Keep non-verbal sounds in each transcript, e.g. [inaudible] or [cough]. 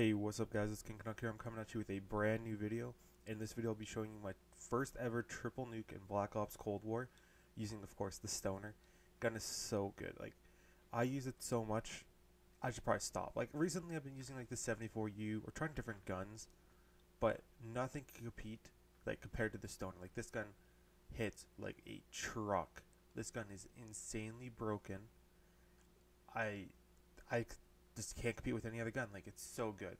Hey, what's up guys, it's King Canuck here. I'm coming at you with a brand new video. In this video I'll be showing you my first ever triple nuke in Black Ops Cold War using of course the Stoner. Gun is so good. Like I use it so much I should probably stop. Like recently I've been using like the 74U or trying different guns, but nothing can compete like compared to the Stoner. Like this gun hits like a truck. This gun is insanely broken. I I just can't compete with any other gun. Like it's so good.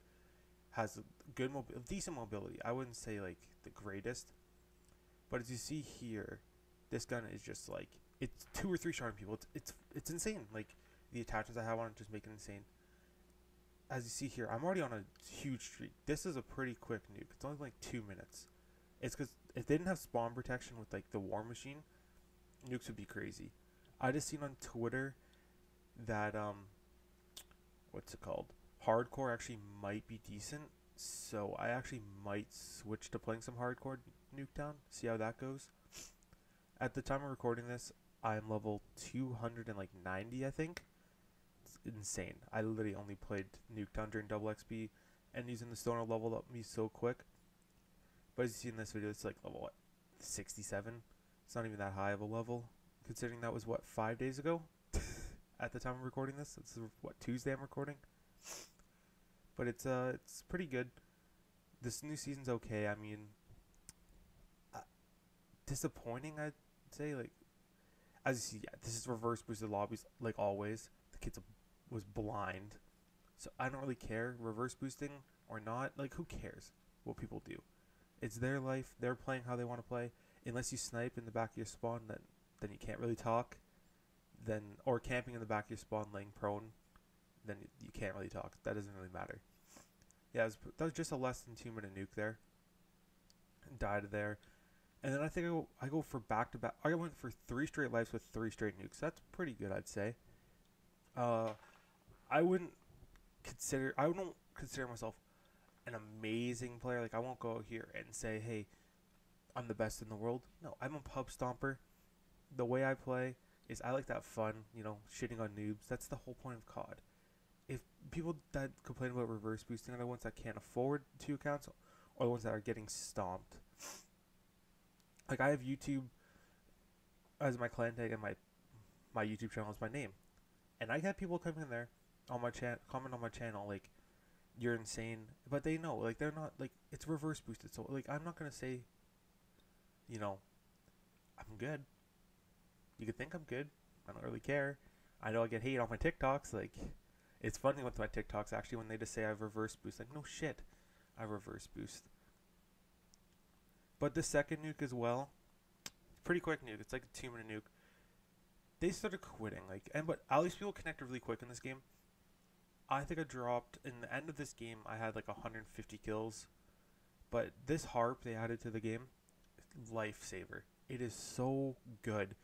Has good mob- decent mobility. I wouldn't say like the greatest, but as you see here, this gun is just like it's two or three shot people. It's it's it's insane. Like the attachments I have on it just make it insane. As you see here, I'm already on a huge streak. This is a pretty quick nuke. It's only like two minutes. It's because if they didn't have spawn protection with like the war machine, nukes would be crazy. I just seen on Twitter that um what's it called? Hardcore actually might be decent, so I actually might switch to playing some hardcore Nuketown, see how that goes. At the time of recording this, I'm level 290, I think. It's insane. I literally only played Nuketown during double XP, and using the stoner leveled up me so quick. But as you see in this video, it's like level what, 67. It's not even that high of a level, considering that was what five days ago at the time of recording this. It's what Tuesday I'm recording. But it's uh it's pretty good. This new season's okay. I mean, uh, disappointing I'd say. Like as you see, yeah, this is reverse boosted lobbies like always. The kid was blind, so I don't really care reverse boosting or not. Like who cares what people do? It's their life. They're playing how they want to play. Unless you snipe in the back of your spawn, then then you can't really talk then or camping in the back of your spawn laying prone, then you can't really talk. That doesn't really matter. Yeah, was, that was just a less than two minute nuke there. And died there, and then I think I go, I go for back to back. I went for three straight lives with three straight nukes. That's pretty good, I'd say. Uh, I wouldn't consider. I don't consider myself an amazing player. Like I won't go here and say, "Hey, I'm the best in the world." No, I'm a pub stomper. The way I play, is I like that fun, you know, shitting on noobs. That's the whole point of COD. If people that complain about reverse boosting are the ones that can't afford two accounts or the ones that are getting stomped. Like I have YouTube as my clan tag and my my YouTube channel is my name. And I had people coming in there on my chat comment on my channel like you're insane. But they know, like they're not like it's reverse boosted. So like I'm not gonna say you know I'm good. You could think I'm good. I don't really care. I know I get hate on my TikToks. Like, it's funny with my TikToks actually when they just say I have reverse boost. Like, no shit, I reverse boost. But the second nuke as well, pretty quick nuke. It's like a two minute nuke. They started quitting. Like, and but at least people connect really quick in this game. I think I dropped in the end of this game. I had like 150 kills, but this harp they added to the game, lifesaver. It is so good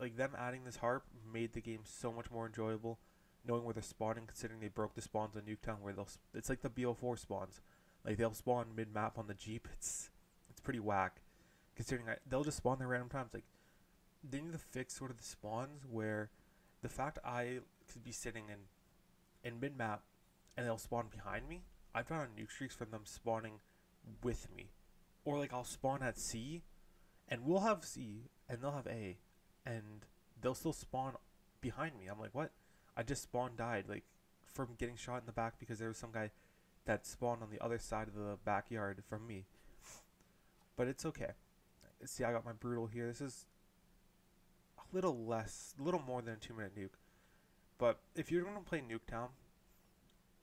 like them adding this harp made the game so much more enjoyable. Knowing where they're spawning, considering they broke the spawns on Nuketown, where they'll it's like the BO4 spawns, like they'll spawn mid map on the jeep. [laughs] It's it's pretty whack, considering I, they'll just spawn there random times. Like they need to fix sort of the spawns where the fact I could be sitting in in mid map and they'll spawn behind me. I've gone on nuke streaks from them spawning with me, or like I'll spawn at C, and we'll have C and they'll have A, and they'll still spawn behind me. I'm like, what? I just spawned died like from getting shot in the back because there was some guy that spawned on the other side of the backyard from me. But it's okay. See, I got my brutal here. This is a little less, a little more than a two minute nuke. But if you're going to play Nuketown,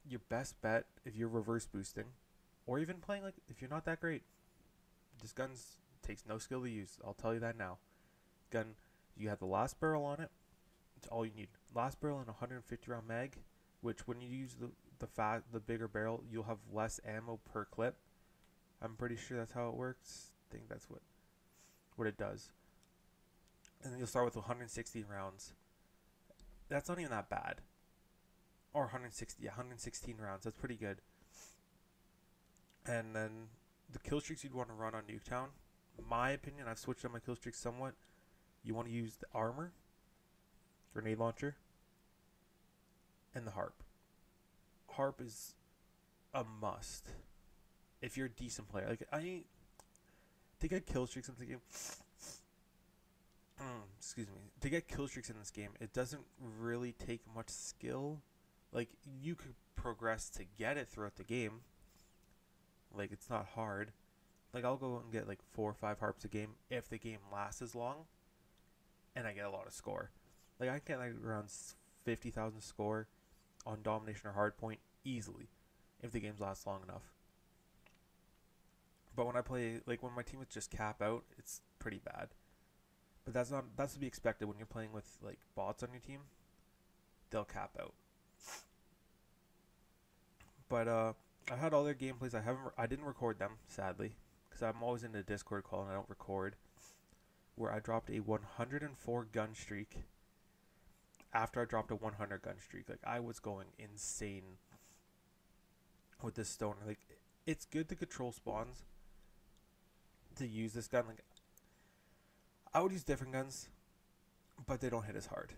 your best bet if you're reverse boosting, or even playing like if you're not that great, this gun takes no skill to use. I'll tell you that now. Gun you have the last barrel on it. It's all you need. Last barrel and 150 round mag, which when you use the the fat the bigger barrel, you'll have less ammo per clip. I'm pretty sure that's how it works. I think that's what what it does. And then you'll start with 160 rounds. That's not even that bad. Or 160, yeah, 116 rounds. That's pretty good. And then the kill streaks you'd want to run on Nuketown. My opinion, I've switched on my kill streaks somewhat you want to use the armor, grenade launcher, and the harp. Harp is a must if you're a decent player. Like I to get kill streaks in the game. [sniffs] Mm, excuse me. To get kill streaks in this game, it doesn't really take much skill. Like you could progress to get it throughout the game. Like it's not hard. Like I'll go and get like four or five harps a game if the game lasts as long, and I get a lot of score. Like I get like around fifty thousand score on domination or hardpoint easily if the games last long enough. But when I play, like when my team is just cap out, it's pretty bad. But that's not that's to be expected when you're playing with like bots on your team. They'll cap out. But uh, I had all their gameplays. I haven't. I didn't record them sadly because I'm always in the Discord call and I don't record. Where I dropped a 104 gun streak. After I dropped a 100 gun streak, like I was going insane with this stone. Like it's good to control spawns. To use this gun, like I would use different guns, but they don't hit as hard,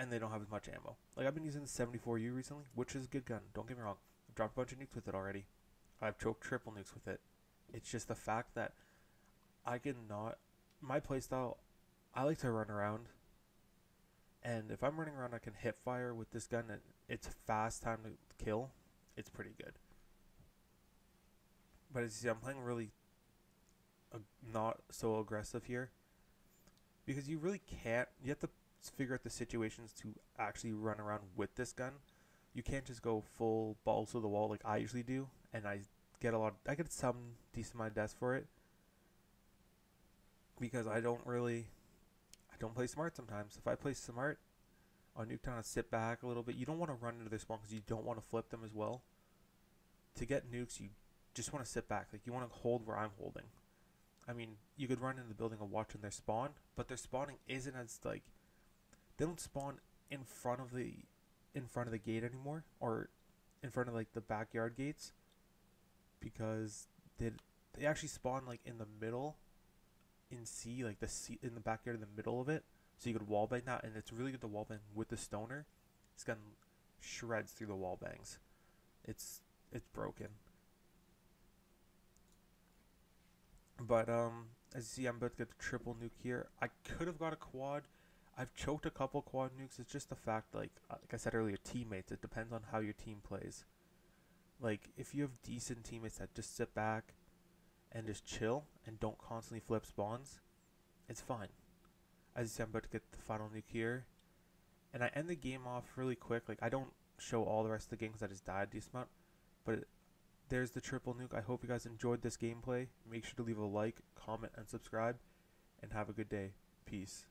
and they don't have as much ammo. Like I've been using the 74U recently, which is a good gun. Don't get me wrong. I've dropped a bunch of nukes with it already. I've choked triple nukes with it. It's just the fact that I cannot. My playstyle, I like to run around. And if I'm running around, I can hip fire with this gun, and it's fast time to kill. It's pretty good. But as you see, I'm playing really uh, not so aggressive here because you really can't. You have to figure out the situations to actually run around with this gun. You can't just go full balls to the wall like I usually do, and I get a lot. I get some decent amount of deaths for it because I don't really. I don't play smart sometimes. If I play smart on Nuketown, I sit back a little bit. You don't want to run into their spawn because you don't want to flip them as well. To get nukes, you just want to sit back. Like you want to hold where I'm holding. I mean, you could run into the building and watch when they spawn, but their spawning isn't as like they don't spawn in front of the in front of the gate anymore or in front of like the backyard gates because they they actually spawn like in the middle C like the C in the backyard in the middle of it so you could wallbang that and it's really good to wallbang with the stoner it's got shreds through the wall bangs it's it's broken But um, as you see, I'm about to get the triple nuke here. I could have got a quad. I've choked a couple quad nukes. It's just the fact, like uh, like I said earlier, teammates. It depends on how your team plays. Like if you have decent teammates that just sit back and just chill and don't constantly flip spawns, it's fine. As you see, I'm about to get the final nuke here, and I end the game off really quick. Like I don't show all the rest of the game because I just died decent amount, but there's the triple nuke. I hope you guys enjoyed this gameplay. Make sure to leave a like, comment, and subscribe. And have a good day. Peace.